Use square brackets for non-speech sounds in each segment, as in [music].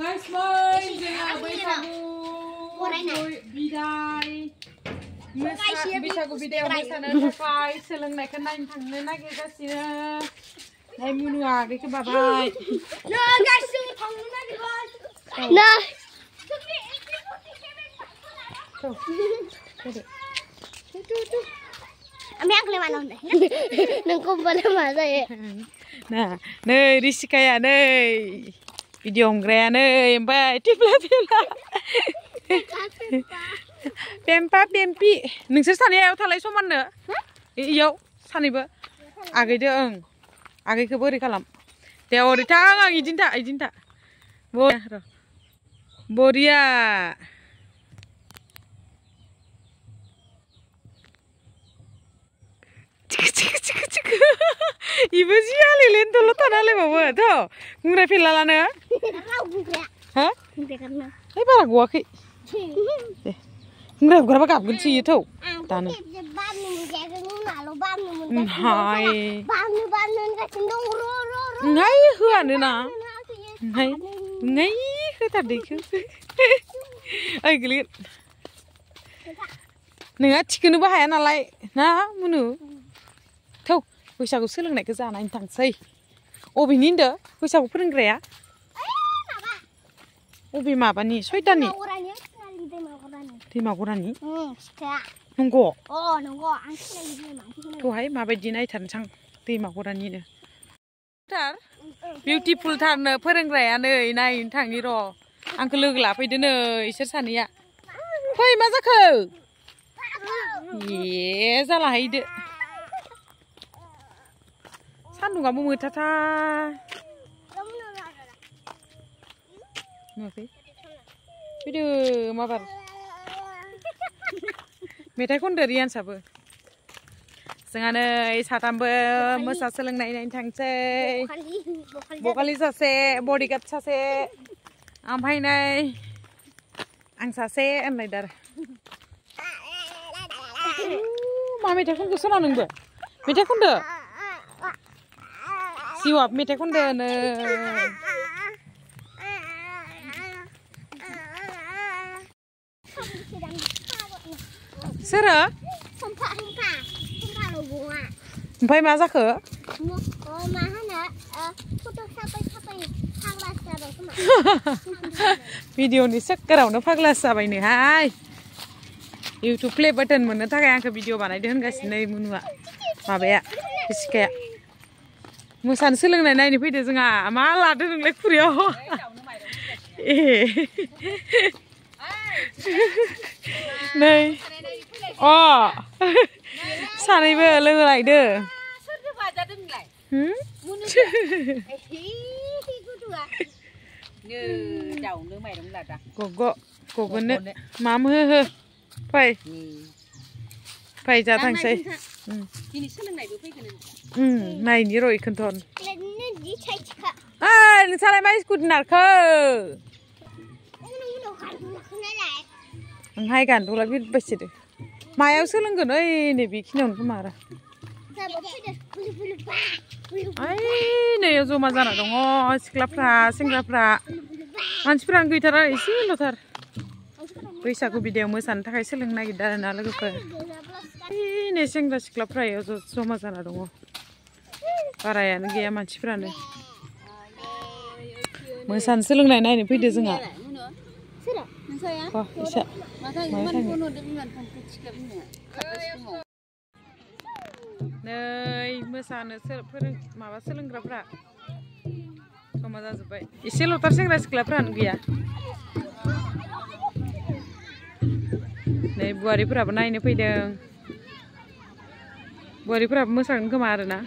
Guys, mời dừng ở bây giờ Bidai. Bisago video mesana takai selengna kanai thangne na ge gasina. Hai munua ge ke bye bye. No guys, sung thangna na ge bye. No. Tuh. Tuh tuh tuh. Ami ang lewan on deh. Nang kumpul sama saya. Nah, nih Rizka ya, nih. नै भिडिअ हमग्राया नै ओमफ्राय टिप्ला टिप्ला पेम्पा पेम्पि नोंसोर सानैयाव थालाय समाननो इयाव सानैबो आगैदो ओं आगैखौबो ओरै खालाम दे ओरै थां आं इदिनो था इदिनो था ब- र' बरिया चिक चिक चिक चिक [laughs] Ibu siapa lilin dulu tanah le bawa tu. Ngurah pila lana. Hah? Ini barang gua ki. Eh, Ngurah gua bakal gua sih tu. Tanah. Hmm, hai. Ngai huan ni na. Ngai. Ngai ke tadi ke? [laughs] Ai gelit. Nengah cikgu ni bahaya nalai, nah munu, thâu. ngay होआनो ना ngay ngay होथारदो इखो ओइ गोलैगोन नोंहा थिखोनोबो हाया नालाय ना मुनु थौ बैसागु सोलोंनायखौ जानानै थांसै अबेनि होनदो बैसागु फोरोंग्राया अबे माबानि सयतानि Orangnya sekali deh mau orangnya. दैमागरानि Hmm, sudah. नंगौ Oh, nunggu angsi lagi dia mati. थौहाय माबायदि नायथारनोसां दैमागरानिनो थार बिउटिफुल थारनो फोरोंग्राया नै नायनो थांनि र' आंखौ लोगो लाफैदो नै इसोर सानैया फै मा जाखो ए kamu nggak mau mu mutata. Nopi. Aduh, mabar. Metai kon dari yang siapa? Senganai satambe masa seleng naik naik tangce. Bokali sase, bodyguard sase. Ampai naik. Ang sase, enai dar. Mami, dah kon ke sana nunggu. Metai kon deh. สิวบมีแต่คนเดินเออเสือเหรอ 송파 송파 송파로 뭐야? 오빠이 맞아 그? 뭐 엄마 하나 어 포도 사발 사발 파글라 사발 그만. 비디오니 색깔하고는 파글라 사발이네. 하이. 유튜브 플레이 버튼 뭐는 다 그냥 그 비디오 바나이 되는 거 있네 문우아. 봐봐야. 비스케야. मोसानो सोलोंनाय नायनो फैदो जोंहा मा लादो नोंलाय खुरैयाव ए नै अ सानैबो लोगो लायदो सोरजों बाजादों नोंलाय होम? Hihi, dua. नो दाउनो माइरं लादा गग' गग'नो माम हो हो फै फै जा थांसै उम. दिनै सोलोंनायबो फैगोन उम, नायनि र' इखोनथन Kalian di cai cika. ओइ नोंसालाय मा स्कुटि नारखो Ini ini kan kena lah. आंहाय गान्दुला बिरबायसोदो मायाव सोलोंगोन ओइ नै बेखिनियावनो खोमा आरो Sabar sudah. Bulu bulu bah. Bulu ओइ नैयाव जमा जाना दङ सिख्लाफ्रा सेंग्राफ्रा मानसिफ्रानो गैथारा एसेल'थार बैसागु बिदायाव मोसानो थाखाय सोलोंनो नागिरदों आरोना लोगोफोर ओइ नै सेंग्रा सिख्लाफ्रा इयाव ज- जमा जाना दङ बारायानो गैया मानसिफ्रानो मोसानो सोलोंनाय नायनो फैदो जोंहा Sudah. नोंसाया अ इसा माथाय माया इमान थाङो? फन हरदों बिमान फनखौ थिखा बिमाया खाथासि दङ नै मोसानो सो- फोरों माबा सोलोंग्राफ्रा जमा जाजोब्बाय एसेल'थार सेंग्रा सिख्लाफ्रानो गैया नै बुवारिफोराबो नायनो फैदों बुवारिफोराबो मोसागोन खोमा आरोना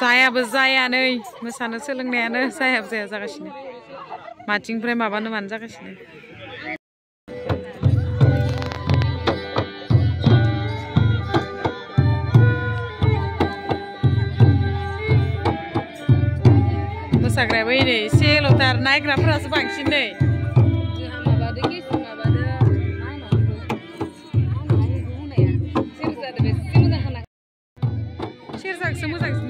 जायाबो जाया नै मोसानो सोलोंनायानो जायाबो जाया जागासिनो। माथिंनिफ्राय माबानो मानो जागासिनो? मोसाग्रा बै नै सेल'थार नायग्राफोरासो बांसिन नै सेरजाखौसो मोजांसिन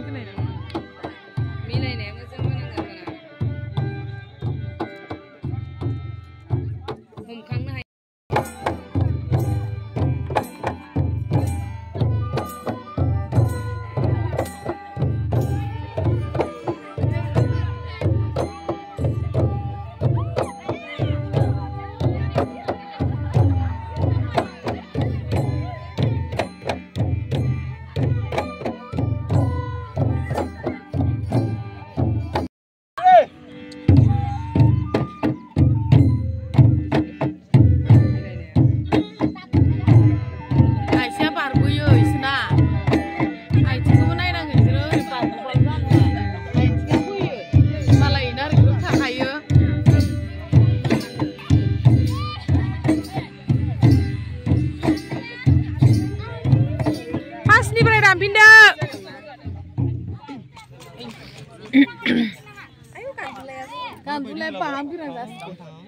खायसेया बारबोयो बिसोरना। आथिंखौबो नायनांगौ बिसोरो। मालाय इना ग्रुप थाखायो। फार्स्टनिफ्राय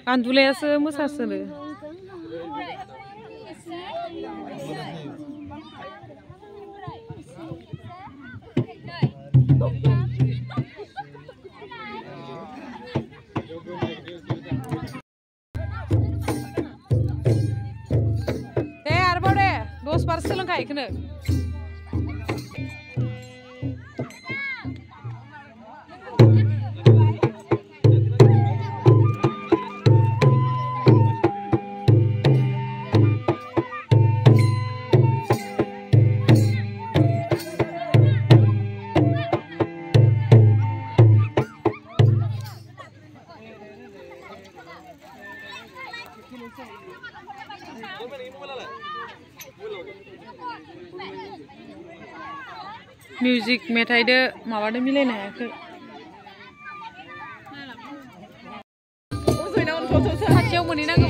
गान्दुलायासो मोसासोनो। Salonga aikını मिउजिक मेथाइदो माबादो मिलायनो हायाखै खाथियाव मोनहैनांगौमोन